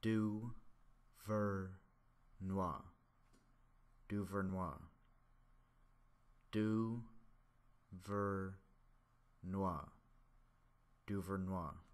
Du ver noir. Duvernois. Du ver noir. Duvernois.